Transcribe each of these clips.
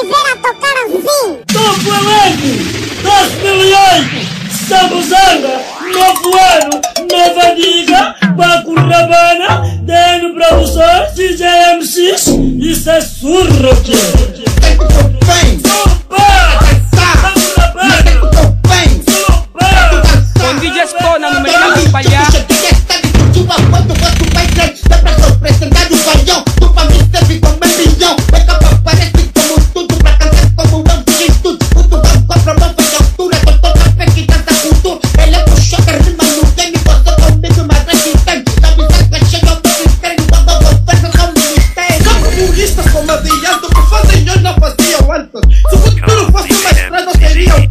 estiver a tocar assim. Topo elenco, 2008, Sabuzanga, novo ano, nova dica, Paco Rabana, DN Produções, DJ MCs, isso é surra, tio. radio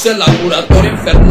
hice la curatoria infernal.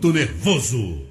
Muito nervoso.